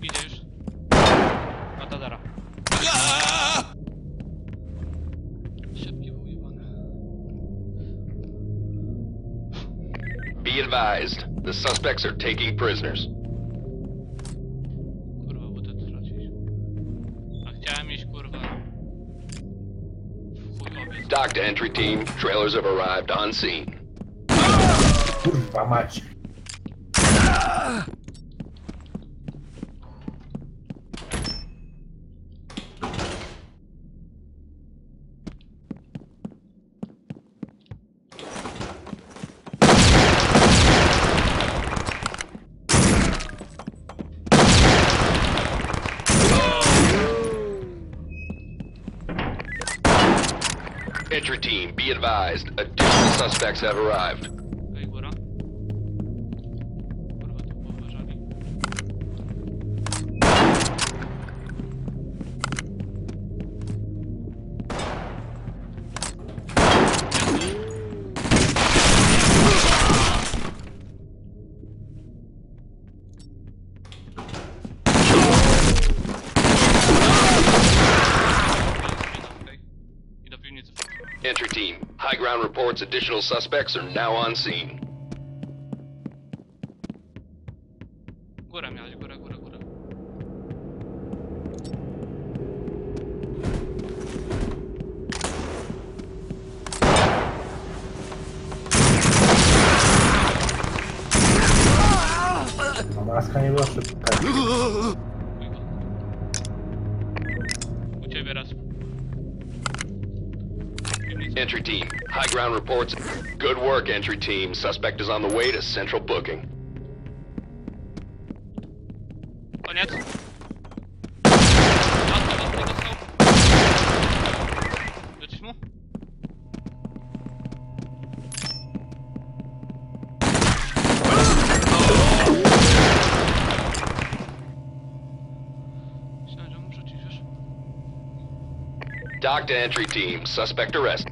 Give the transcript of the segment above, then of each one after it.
Widzisz? Szybki był. Be advised, the suspects are taking prisoners. Kurwa. A chciałem iść kurwa... Entry team, trailers have arrived on scene. Kurwa. Be advised. Additional suspects have arrived. Additional suspects are now on scene. Góra miałeś, góra, góra, góra. No maska nie była szybka. U ciebie raz. Entry team, high ground reports. Good work, entry team. Suspect is on the way to central booking. To entry team. Suspect arrested.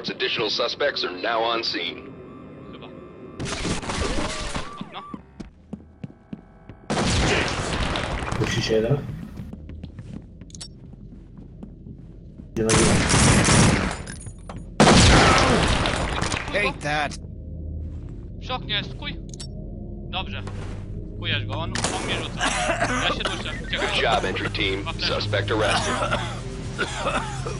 reports additional suspects are now on scene. Chyba. Okno? Musi się jeden. Gdzie na górę? Hate that. Przy oknie jest. Dobrze. Kujesz go, on, on mnie rzuca. Ja się duszę, Good job, entry team. Suspect arrested.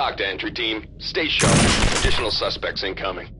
TOC to entry team. Stay sharp. Additional suspects incoming.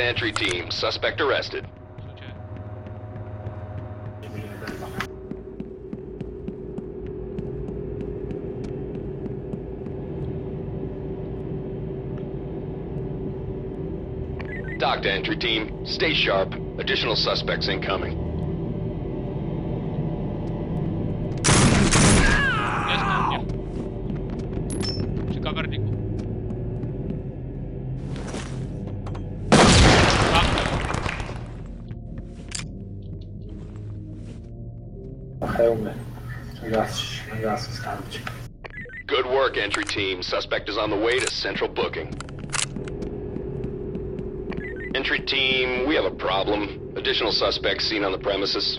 Entry team. Suspect arrested. TOC to entry team. Stay sharp. Additional suspects incoming. Team. Suspect is on the way to central booking. Entry team, we have a problem. Additional suspects seen on the premises.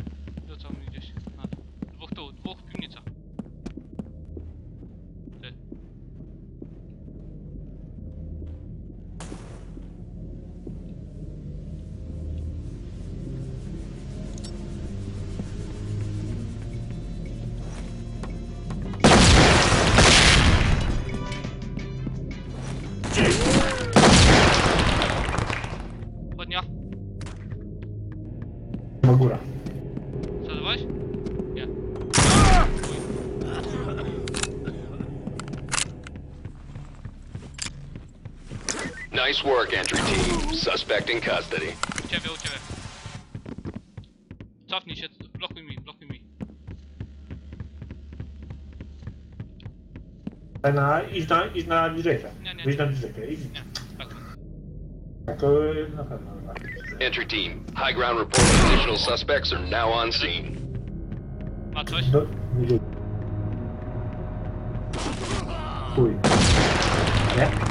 Nice work, entry team. Suspect in custody. U ciebie, u ciebie. Cofnij się, blokuj mi, blokuj mi. Na, idź na, idź na DJ-kę. Nie, nie. Idź na DJ-kę. Idź. Nie, tak. Tak to na pewno. Entry team, high ground reports additional suspects are now on scene. Ma coś? Do, DJ. Chuj. Nie?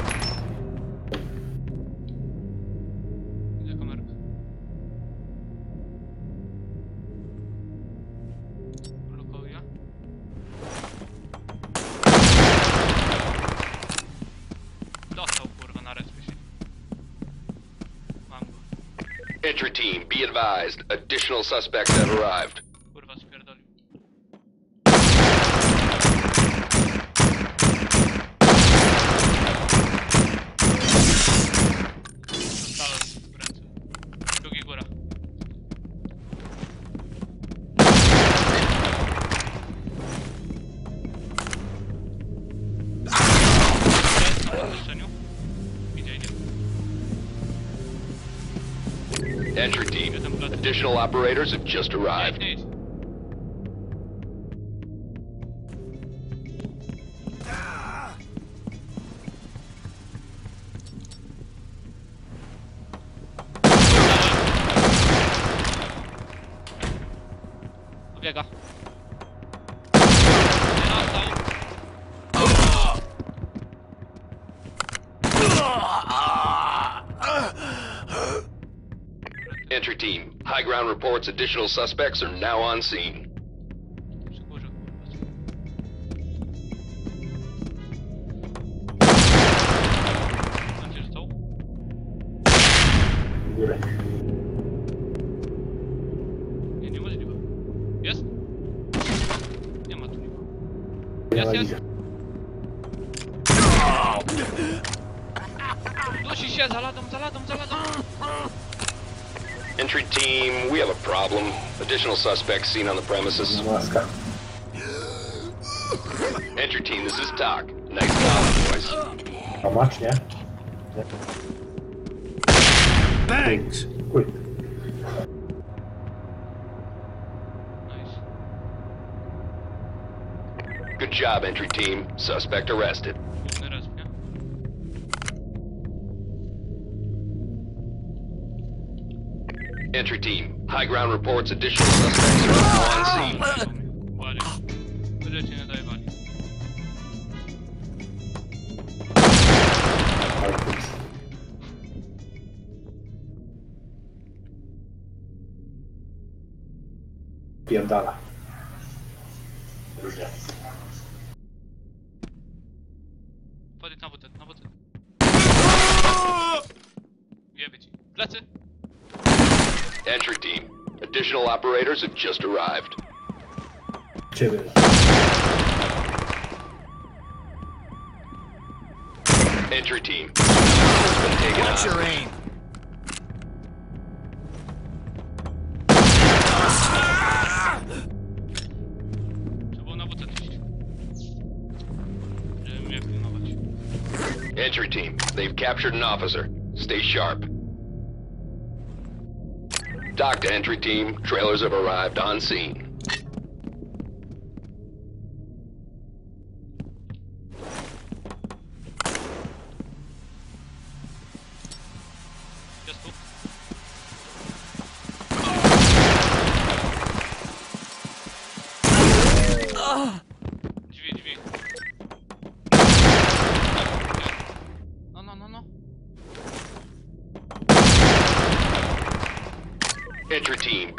Advised. Additional suspects have arrived. Operators have just arrived. Reports additional suspects are now on scene. Przy górze, kurwa. Tam gdzie został? Górę. Nie, niemożliwe. Jest? Nie ma tu nikogo. Nie Jest, ma Dusi się, za ladą, za ladą, za ladą. Entry team, we have a problem. Additional suspects seen on the premises. Na maska. Entry team, this is TOC. Nice job, boys. A masz, nie? Thanks. Chuj. Nice. Good job, entry team. Suspect arrested. Entry team, high ground reports additional suspects are on scene. Ładnie. Będziecie nie dajewali. Ale chuj. Pierdala. Już nie. Podejdź na WT, na WT. Jebie ci. Plecy. Entry team. Additional operators have just arrived. Ciebie. Entry team. Has been taken What's your aim? Trzeba było na WT iść. Żeby mnie pilnować. Entry team. They've captured an officer. Stay sharp. TOC to entry team. Trailers have arrived on scene.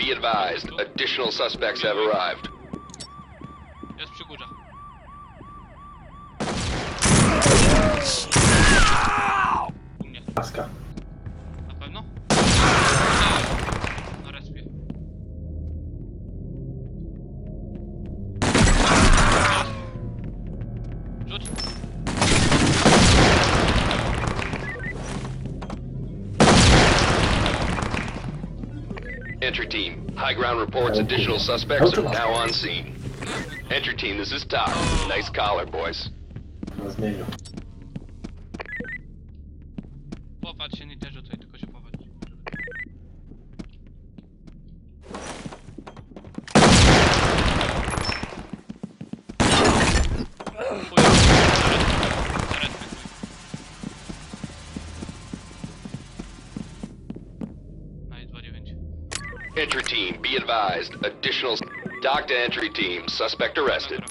Be advised. Additional suspects have arrived. High ground reports additional suspects are now on scene. Entry team, this is TOC. Nice collar, boys. No zmienił. Popatrz się, nie też rzucaj, tylko się popatrz. Chuj, na respie, na respie, chuj. Nice, 2-9. Entry team, be advised. Additional. TOC entry team. Suspect arrested.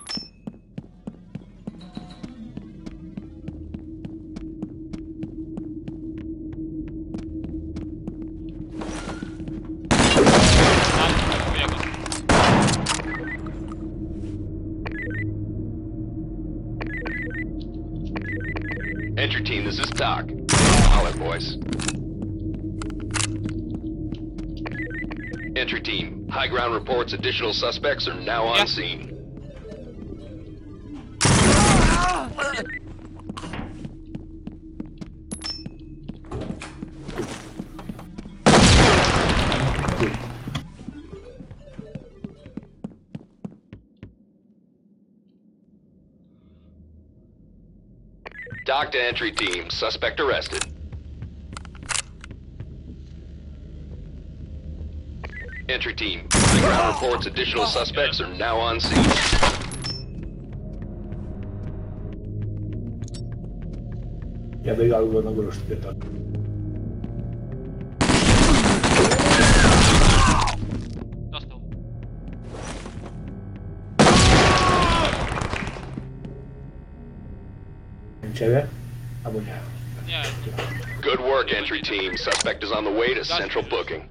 High ground reports additional suspects are now on Yeah. scene. Chuj. TOC to entry team, suspect arrested. Entry team, the ground reports additional suspects are now on scene. Ja biegałem go na górę sztypieta. Dostał. Ciebie? Albo nie. Nie, Good work, entry team. Suspect is on the way to central booking.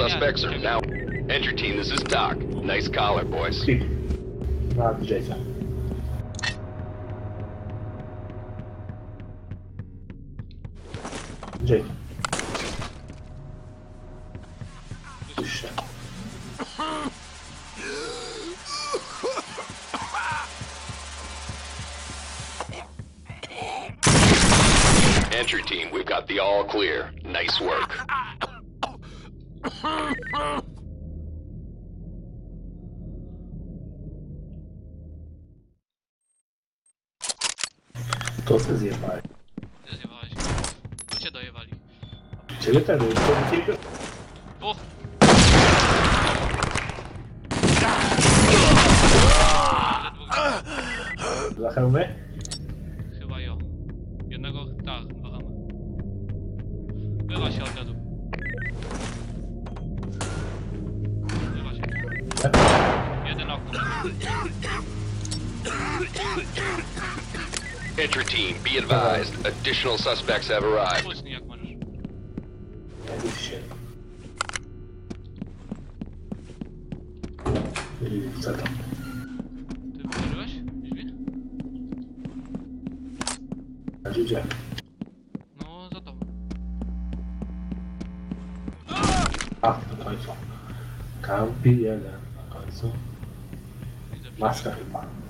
Suspects are now. Entry team, this is TOC. Nice collar, boys. Klik. Na To co zjebałeś? Ty zjebałeś. Tu cię dojewali. Ciebie też, to ciebie. Dwóch Za hełmy? Team, be advised. Additional suspects have arrived. No, za końcu. Kampi jeden na końcu. Maska chyba.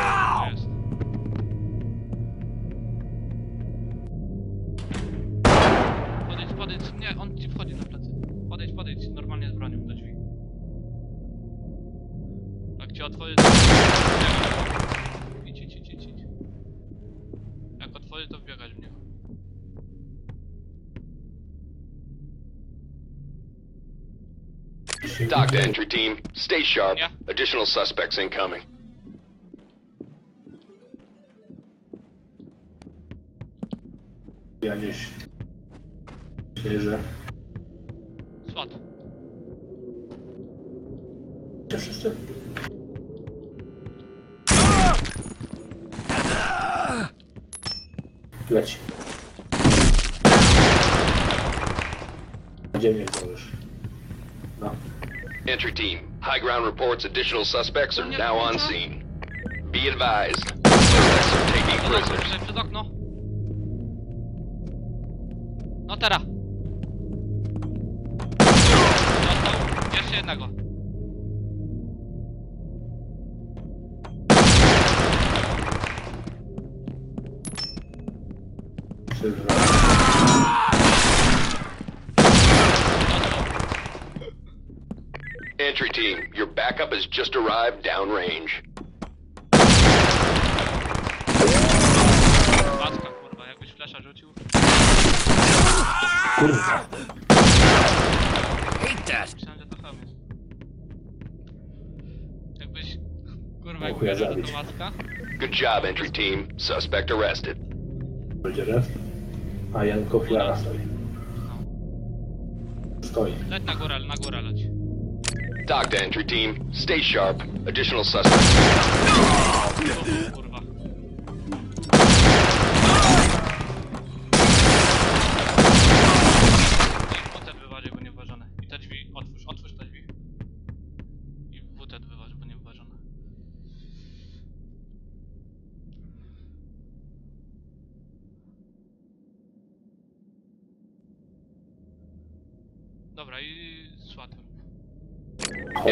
Entry team, stay sharp. Yeah. Additional suspects incoming. Ja gdzieś świeże. Swat. Gdzie wszyscy? Leci. Gdzie mnie możesz? Entry team, high ground reports additional suspects are now on scene. Be advised. Suspects are taking prisoners. przed okno. No. Jeszcze jednego. Has just arrived downrange. Paczka, kurwa, jakbyś flesza rzucił. Kurwa. Hate that. Myślałem, że to tam jest. Jakbyś... Kurwa, No, jakby chuja wierzył, zabić. matka. Good job, entry team. Suspect arrested. Będzie ref. A Janko Fiara stoi. No. Stoi. Leć na górę, na górę leć. TOC to entry team, stay sharp. Additional suspects.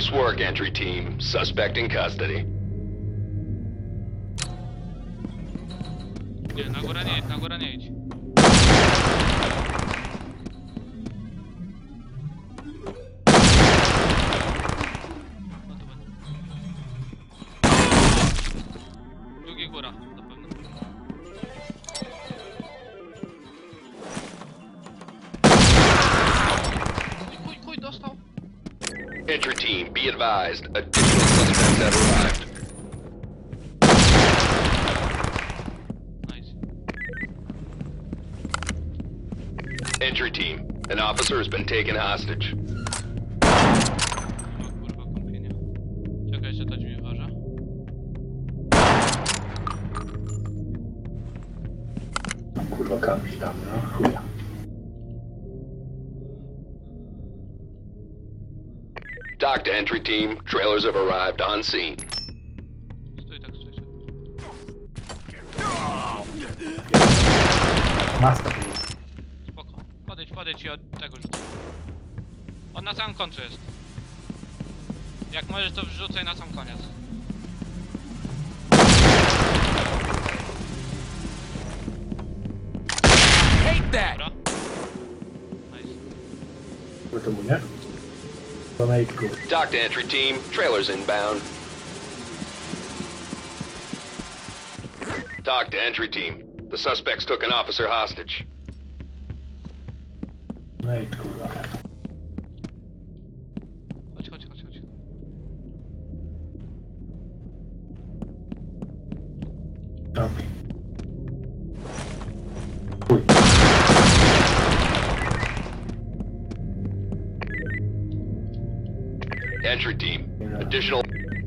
Nice work, entry team. Suspect in custody. Advised. Additional suspects have arrived. Nice. Entry team, an officer has been taken hostage. Entry team, trailers have arrived on scene. Tak. Maska tu jest. Spoko. Podejdź, podejdź i od tego rzucę. On na samym końcu jest. Jak możesz to wrzucaj na sam koniec. Donate'ku. TOC to entry team. Trailers inbound. TOC to entry team. The suspects took an officer hostage. Donate,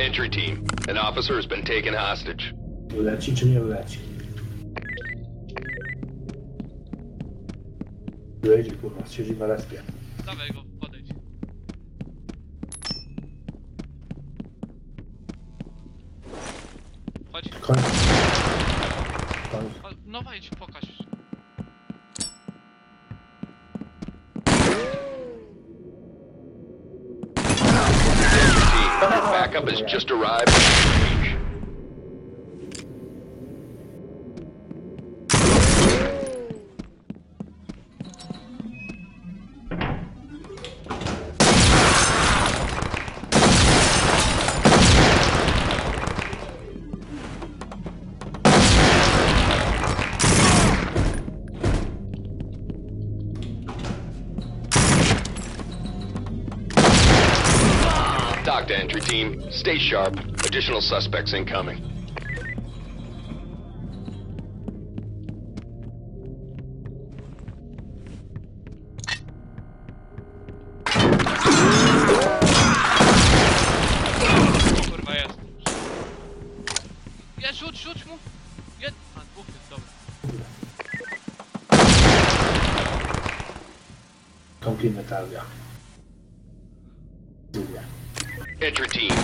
entry team. An officer has been taken hostage. Wyleci czy nie wyleci? Wyjdzie, kurwa, siedzi na respie. Dawaj go, podejdź. Chodź. Koń. Koń. O, no wejdź, pokaż. Team, your backup has just arrived. Stay sharp. Additional suspects incoming.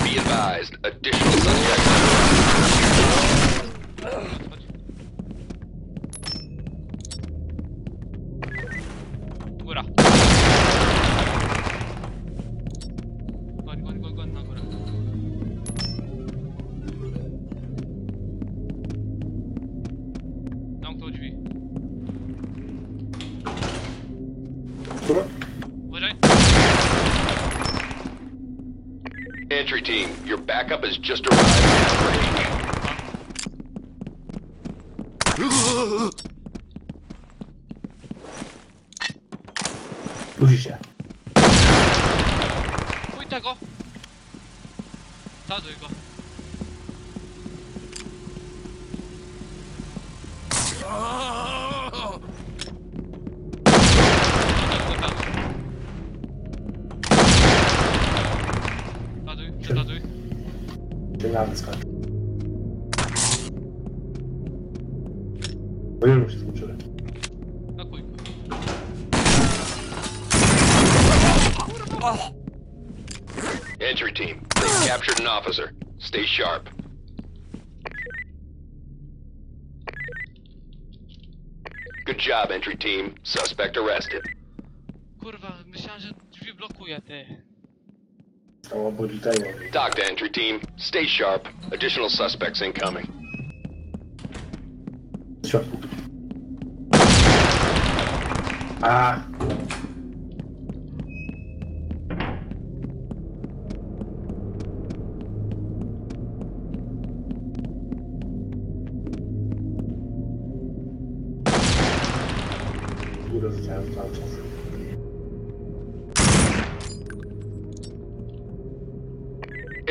Be advised. Additional suspects. Backup has just arrived job, entry team. Suspect arrested. Kurwa, myślałem, że drzwi blokuje, ty. Stało boli tego. TOC to entry team. Stay sharp. Additional suspects incoming. W środku.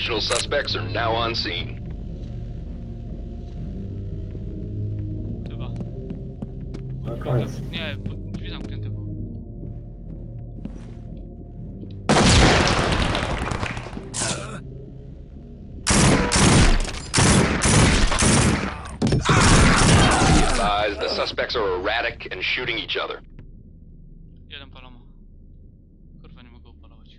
additional suspects are now on scene. Chyba. Koniec. Nie, bo drzwi zamknięte były. Be advised, the suspects are erratic and shooting each other. Jeden paloma. Kurwa, nie mogę upalować.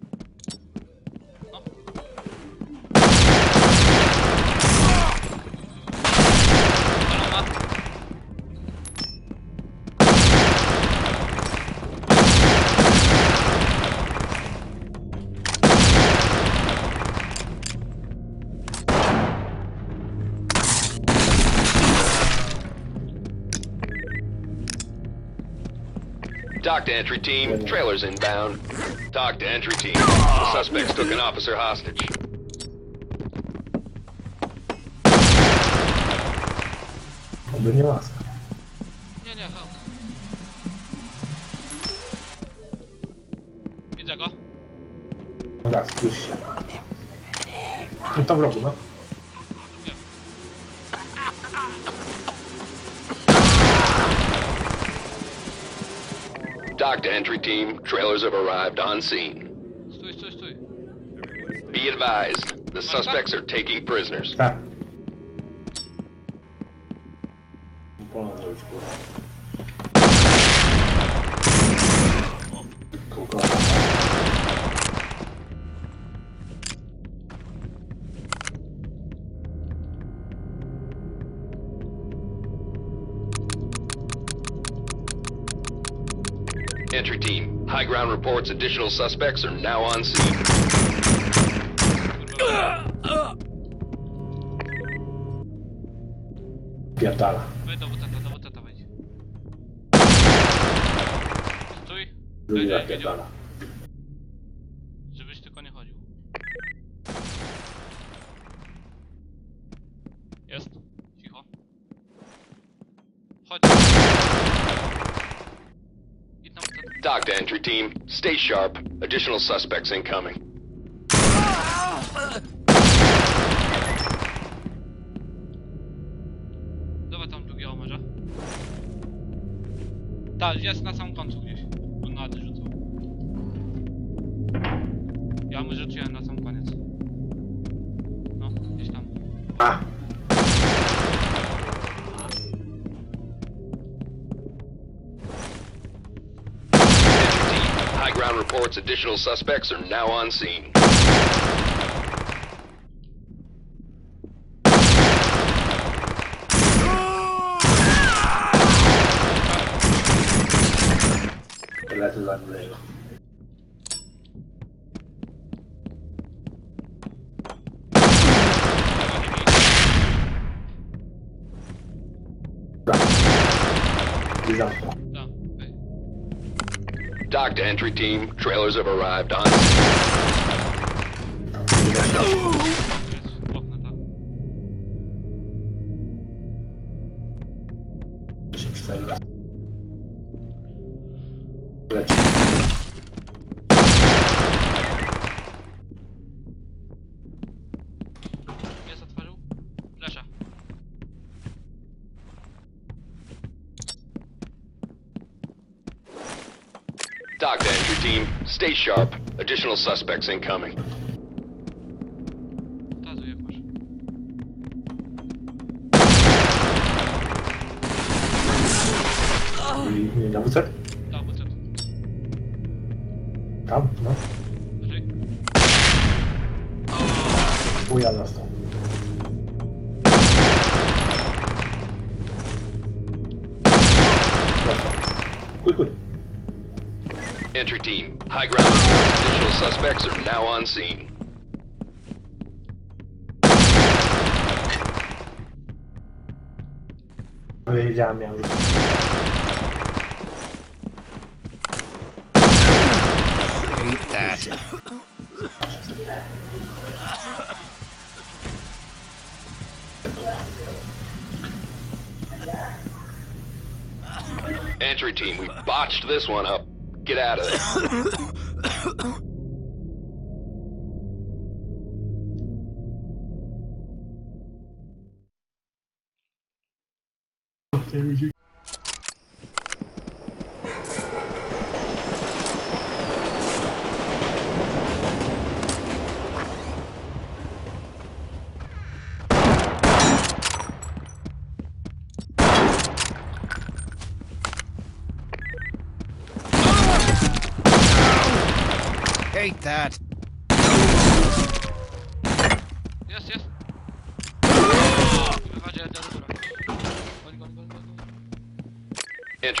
TOC to entry team. Trailers inbound. TOC to entry team. The suspects took an officer hostage. Oby nie łaska. Nie, nie, hał. Widzę go. No tak, spójrz się. No to w rogu, no. TOC to entry team. Trailers have arrived on scene. Be advised, the suspects are taking prisoners. Tak. Ground reports additional suspects are now on scene. Pierdala. Wejdź do WTT, do WTT wejdź. Stój. Drugi Wiedział, raz pierdala. Żebyś tylko nie chodził. Jest. Cicho. Chodź. Idź na WTT. TOC to entry team. Stay sharp. Additional suspects incoming. Additional suspects are now on scene. Lecę TOC to entry team. Trailers have arrived on Stay sharp. Additional suspects incoming. Scene. That. Entry team, we botched this one up. Get out of there. Ludzi. Hate that. Jest, jest! Wywadzie, do góra. Goni, goni, goni, goni. Entry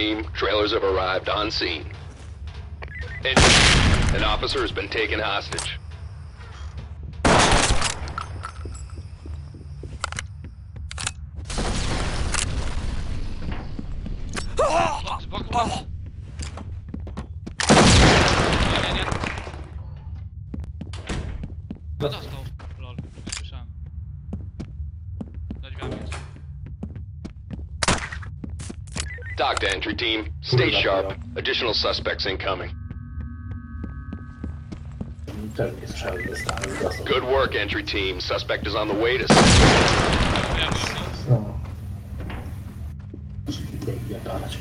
team, trailers have arrived on scene. An officer has been taken hostage. Box, box, box! Nie, nie, nie. No dostał. Lol, nie słyszałem. Za drzwiami jest. TOC to entry team, stay sharp. Additional suspects incoming. Też nie słyszałem, że stałem dostał. Good work, entry team. Suspect is on the way to. Wiem, wiem, wiem. No. Idę jebać.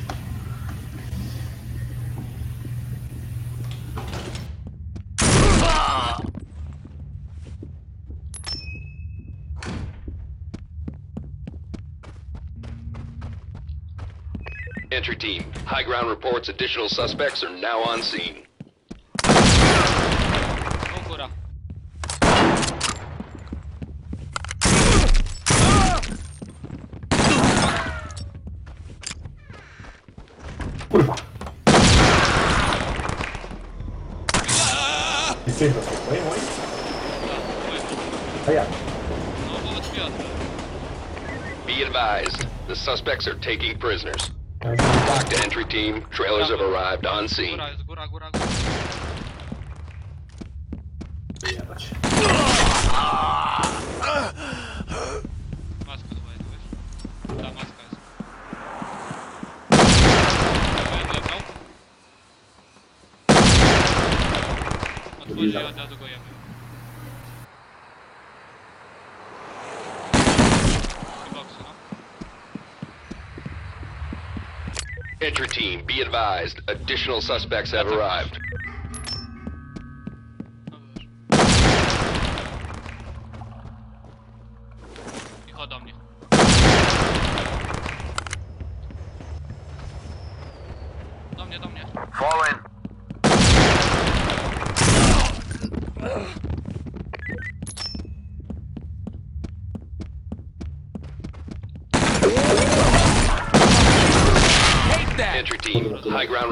Entry team, high ground reports additional suspects are now on scene. Be advised, the suspects are taking prisoners. To entry team, trailers have arrived on scene. Góra jest, góra, góra, góra. tak jebać. Maska chyba jest, wiesz? Ta maska jest. Jeden leżał. Otworzyli i od razu go jemy. I boksy, no. Entry team, be advised, additional suspects have arrived. No wiesz. I chodź do mnie. Do mnie, do mnie. Hate that. Entry team, high ground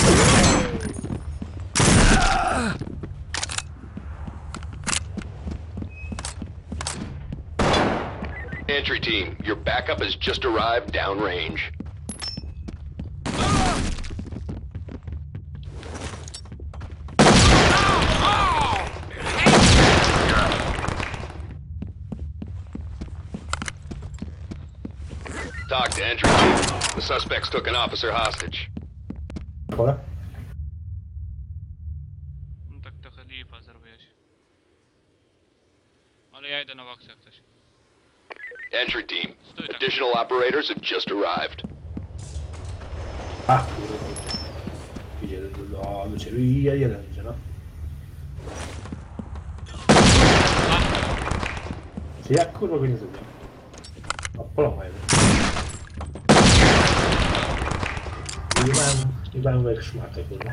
Entry team, your backup has just arrived downrange. TOC to entry team. The suspects took an officer hostage. Pole? No tak trochę lipa zrobiłeś. Ale ja idę na wakcję jak coś. Entry team. Stój tak. Additional operators have just arrived. A, kurwa. Idzie do, do, do ciebie i jeden idzie, no. Czy jak kurwa go nie zrobiłem? O, polo mają. Nie mają, nie mają jak szmatę, kurwa.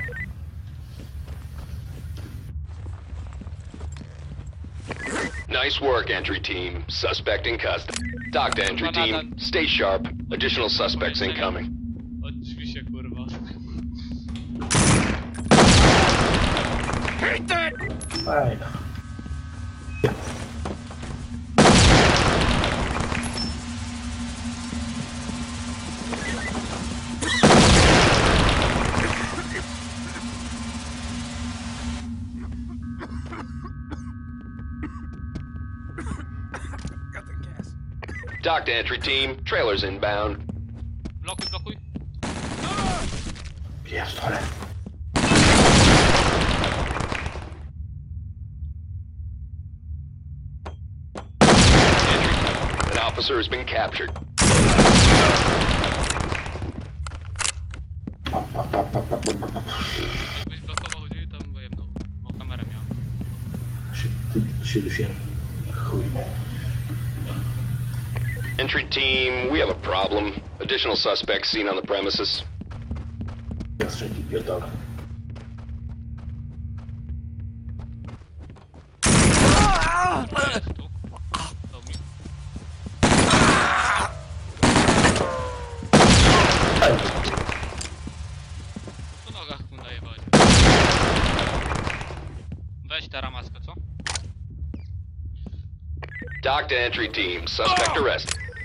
Nice work, entry team. Suspect in custody. TOC to entry team. Stay sharp. Additional suspects incoming. Od się kurwa. Hate that! Fajna. TOC to entry team. Trailers inbound. Blokuj, blokuj. Pierdolę. Entry team. An officer has been captured. Byś blokował. Bo kamerę miał. Się, się dusiłem. Chuj. Entry team, we have a problem. Additional suspects seen on the premises. Po nogach mu najebać. Weź? TOC to entry team. Suspect arrested.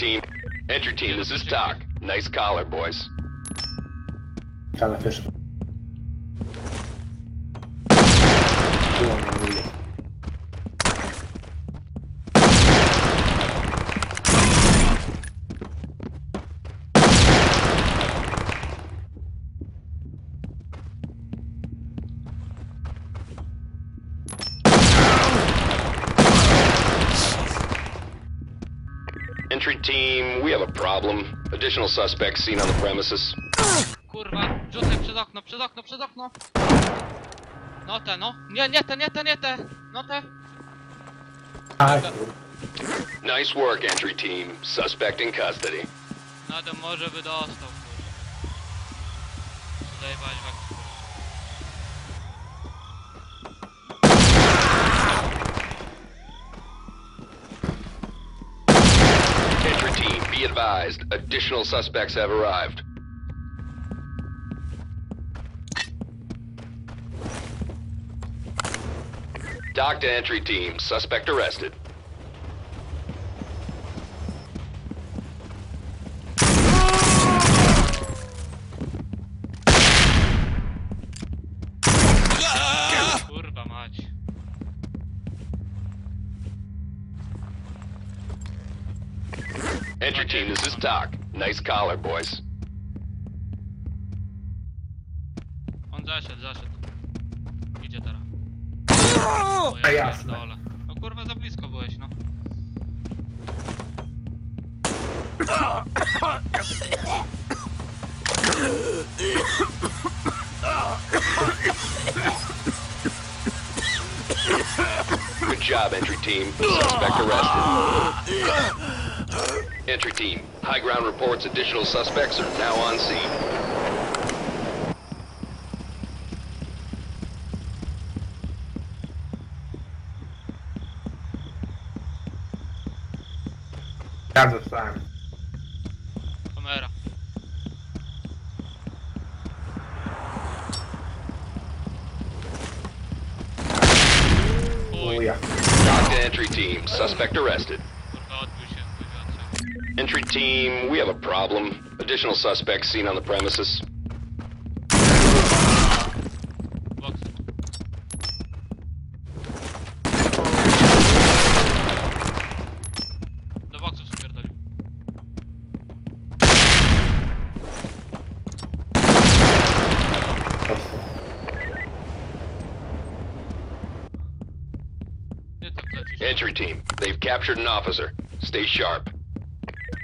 team. Entry team, this is TOC. Nice collar, boys. tam na Entry team, we have a problem. Additional suspects seen on the premises. Kurwa, rzucaj przed okno, przed okno, przed okno. No te, no. Nie, nie te, nie te, nie te. No te. Aj, Nice work, entry team. Suspect in custody. No to może by dostał, kurwa. Zajebać w be advised. Additional suspects have arrived. TOC to entry team. Suspect arrested. Kurwa mać. Entry team, this is TOC. Nice collar, boys. On zaszedł, zaszedł. Idzie teraz. O, A ja jasne. pierdolę. No kurwa za blisko byłeś, no. Good job, entry team. Suspect arrested. Entry team, high ground reports additional suspects are now on scene. ja zostałem. Kamera. Chuj, Uja. TOC to entry team. Suspect arrested. Entry team, we have a problem. Additional suspects seen on the premises. Entry team, they've captured an officer. Stay sharp.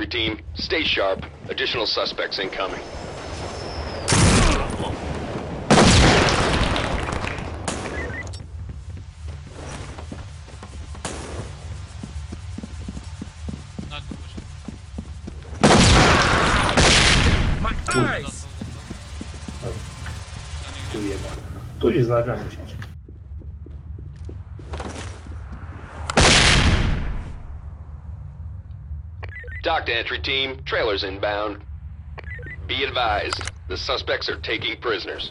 TOC entry team. Stay sharp. Additional suspects incoming. Na dół wyszedł. My TOC to entry team. Trailers inbound. Be advised. The suspects are taking prisoners.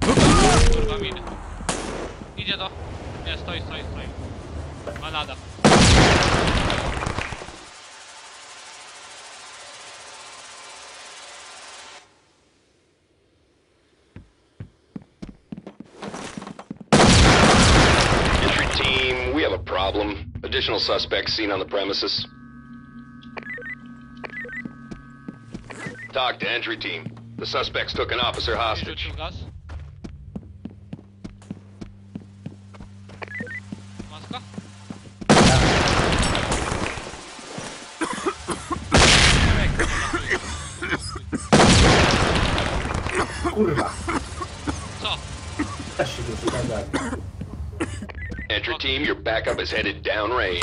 Kurwa. Idzie. Nie, stoi, stoi, stoi. Entry team, we have a problem. Additional suspects seen on the premises. TOC to entry team. The suspects took an officer hostage. Team, your backup is headed downrange.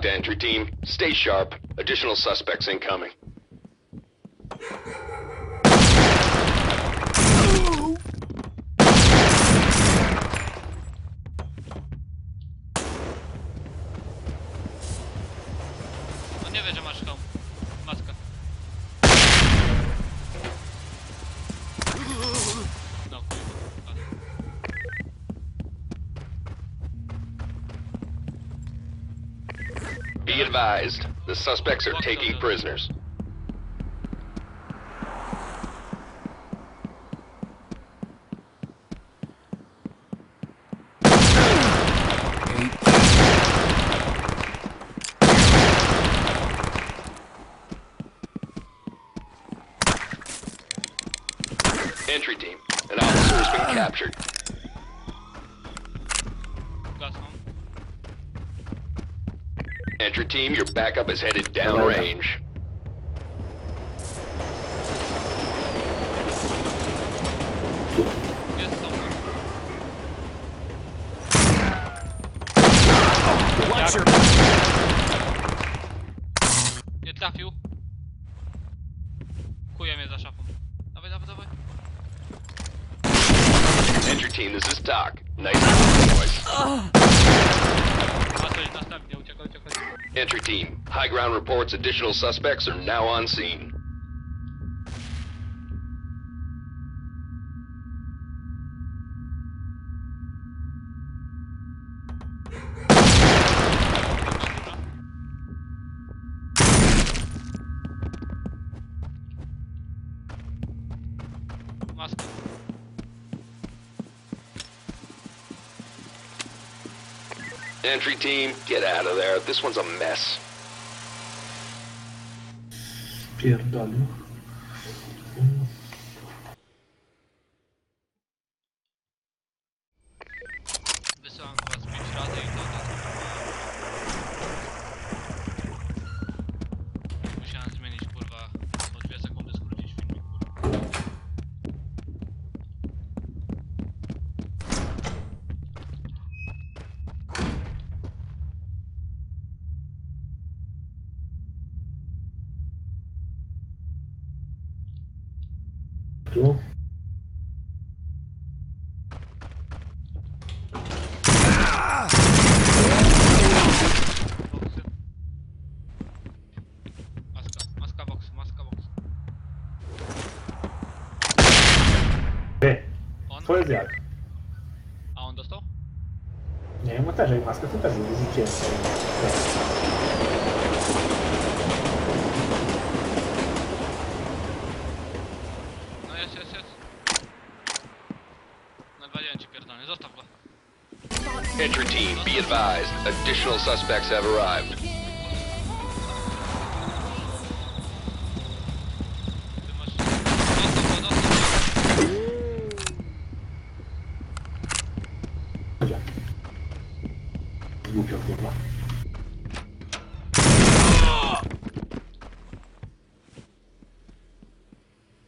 to entry team. Stay sharp. Additional suspects incoming. Nie wie, że masz. Advised, the suspects are taking prisoners. Entry team, an officer has been captured. Gasną. Entry team, your backup is headed downrange. Jest są. Watch your... Nie trafił. Kuje mnie za szafą. Dawaj, dawaj, dawaj. Entry team, this is TOC. Nice choice. A coś następnie, uciekaj, uciekaj. Entry team, high ground reports additional suspects are now on scene. Entry team, get out of there. This one's a mess. Pierdoliu. Advised. Additional suspects have arrived. Ty masz... Zostaw go, zostaw go. Chodź. Głupio kurwa.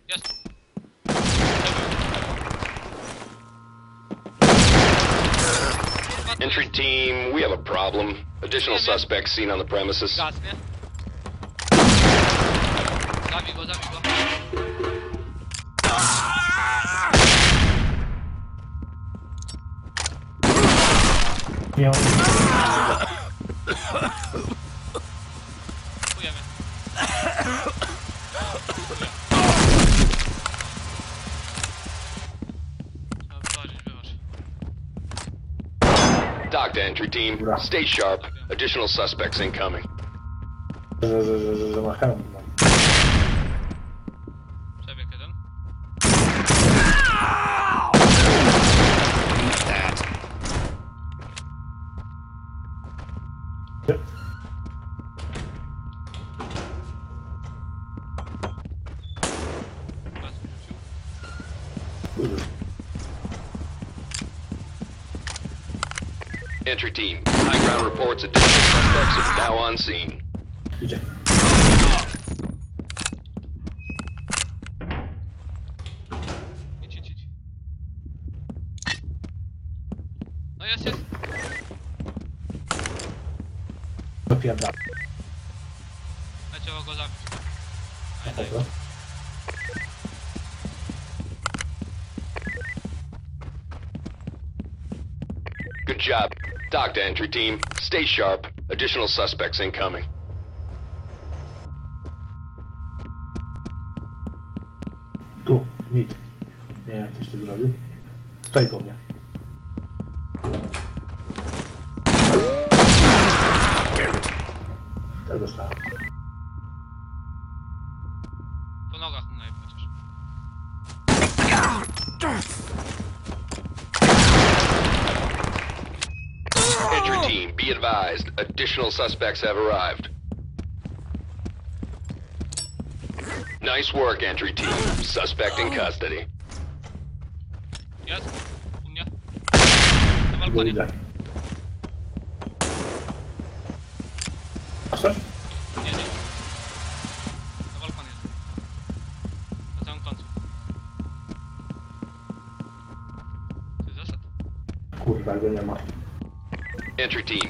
Jest. Entry team, we have a problem. Additional Yeah, seen on the premises. Gasnie. Zabij go, zabij go. Nie, on... Kupujemy. No, wyważyć, wyważ. TOC to entry team. Stay sharp. Additional suspects incoming. Entry team, high ground reports additional suspects are now on scene. Idzie. Idź, idź, idź. No jest, jest. Dopierda. Leciało go zabić. Aj, daj. Dobra. TOC to entry team. Stay sharp. Additional suspects incoming. Nic. Nie wiem, coś tu zrobił. Stoi po mnie. Additional suspects have arrived. Nice work, entry team. Suspect in custody. Jest? U mnie? Na Go balkonie. idę. Masz coś? Nie, nie. Na balkonie. Na samym końcu. Ty zaszedł. Kurwa, go nie ma. Entry team,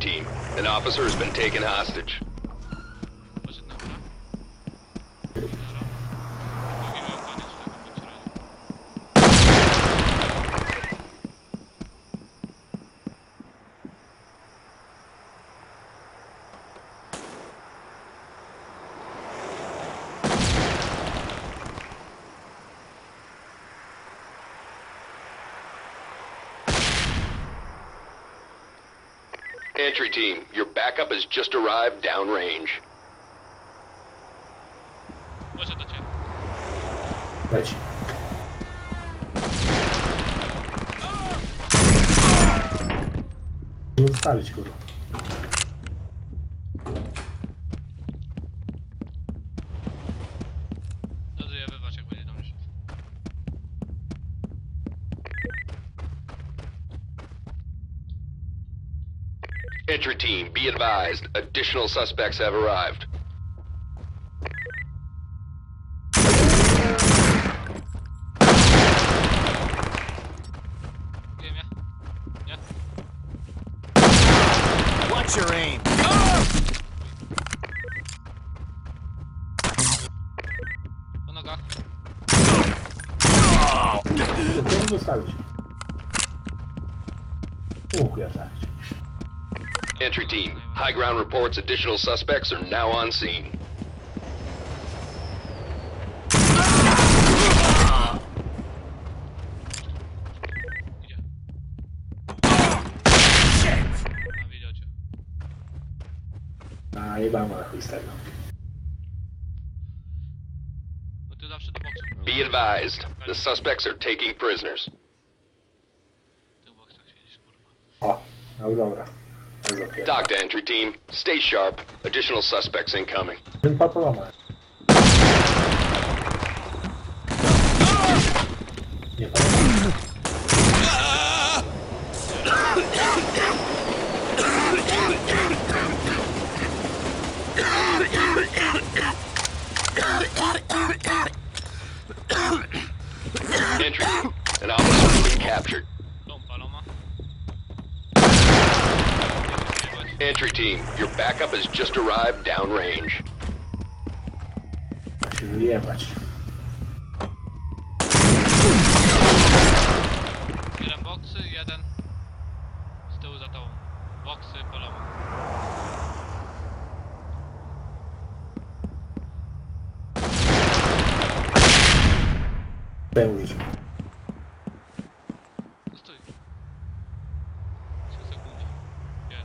Team, an officer has been taken hostage. Poszedł na górę. Dobra. Drugi był koniec tego bądź razie. Entry team, your backup has just arrived downrange. Proszę do ciebie. Leci. Nie zostawić kurwa. Dozuję wybacz jak będzie do mnie szedł. Entry team, be advised, additional suspects have arrived. Wiem ja? Nie? Watch your aim. Po nogach. To nie zostawić. Mógł ja trafić. Entry team, high ground reports additional suspects are now on scene. Gdzie? A. A jebama na chuj z tego. No ty zawsze do boksu. Be advised, the suspects are taking prisoners. Ty w boksach siedzisz kurwa. O, no dobra. Bardzo okej. TOC to entry team, stay sharp, additional suspects incoming. Entry an officer has been captured. Entry team, your backup has just arrived downrange. Ma się wyjebać. Jeden boksy, jeden z tyłu za tobą. Boksy, paloma. Pełnić. No stój. 3 sekundy. Nie.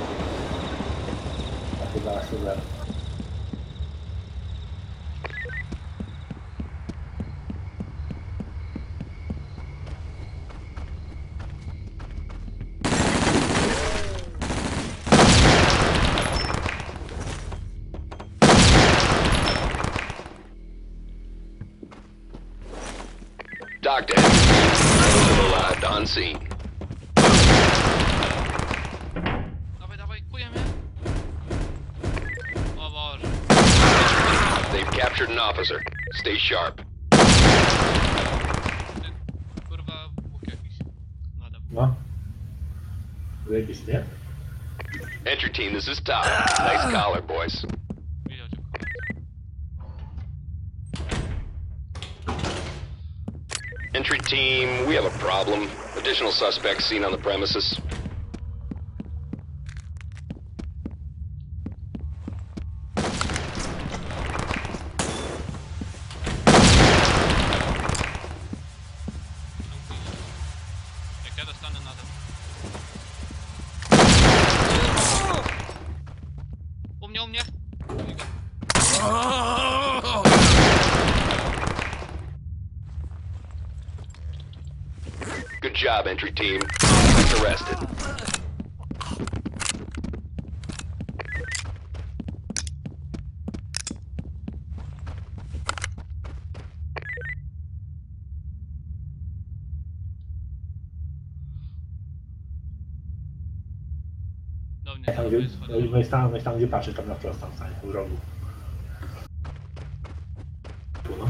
Team, this is TOC. Nice collar, boys. Entry team, we have a problem. Additional suspects seen on the premises. Job, entry team. Arrested. Tam gdzie, tam, gdzie patrzysz, tam na wprost, tam w rogu. Tu no.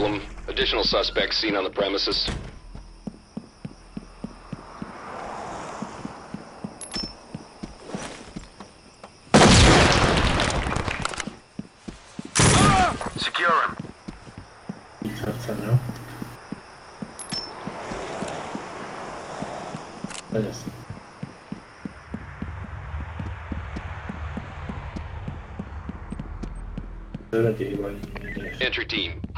problem. Additional suspects seen on the premises. Secure him. Entry team,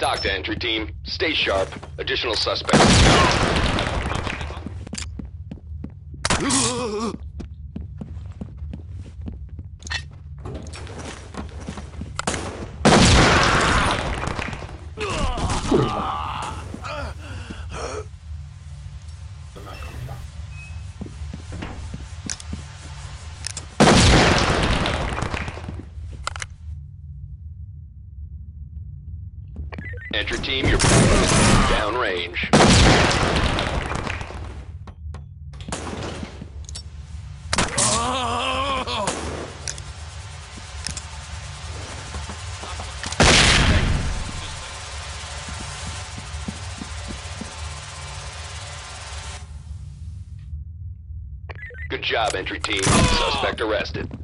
TOC to entry team, stay sharp. Additional suspects. To na kurwa. Entry team, your downrange. Good job, entry team. Suspect arrested.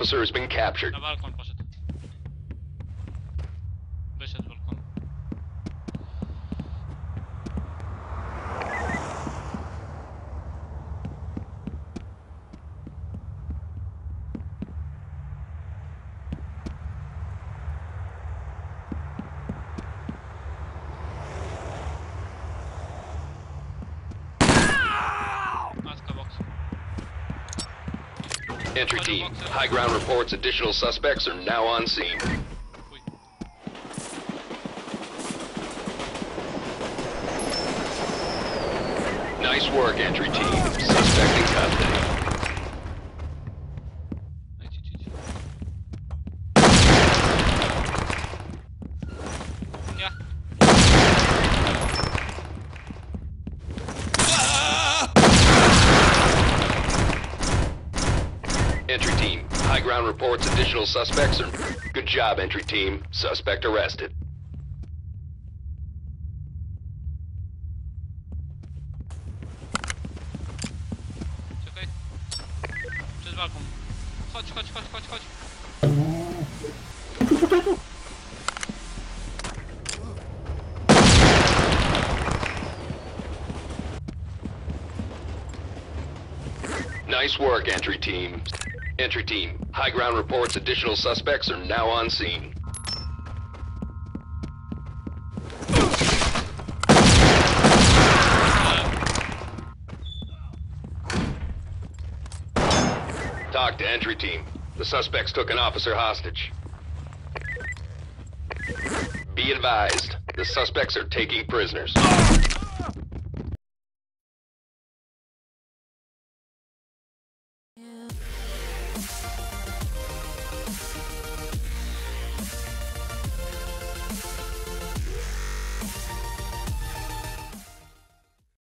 Officer has been captured. Entry team, high ground reports additional suspects are now on scene. Nice work, entry team. Suspect in custody. Idź, idź, idź. Ja. Entry team, high ground reports additional suspects are. Good job, entry team. Suspect arrested. Czekaj. Przez balkon. Chodź, chodź, chodź, chodź, chodź. Nice work, entry team. Entry team, high ground reports additional suspects are now on scene. Talk to entry team. The suspects took an officer hostage. Be advised, the suspects are taking prisoners.